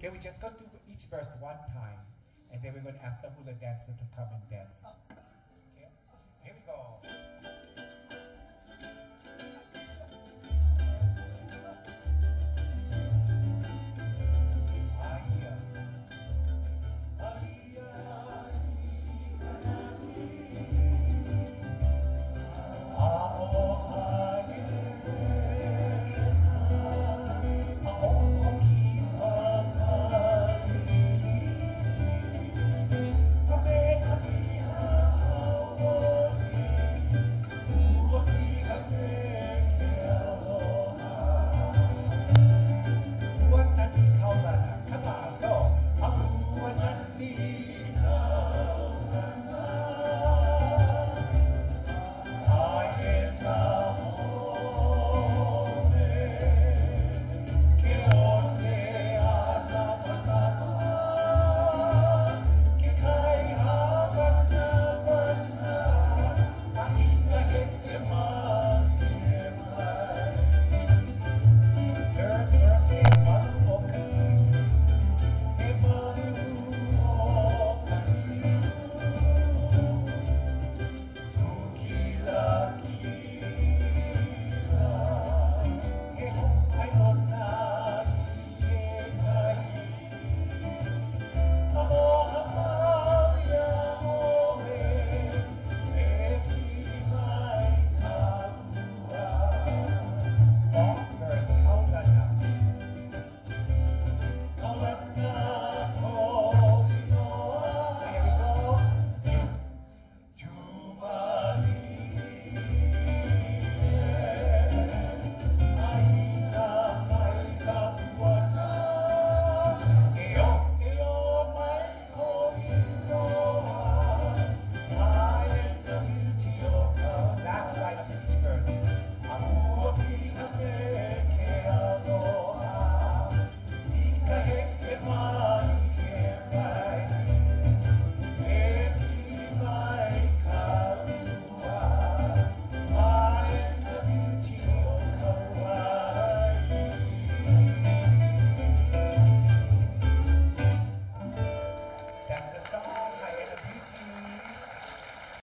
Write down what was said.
Okay, we just go through each verse one time, and then we're going to ask the hula dancer to come and dance.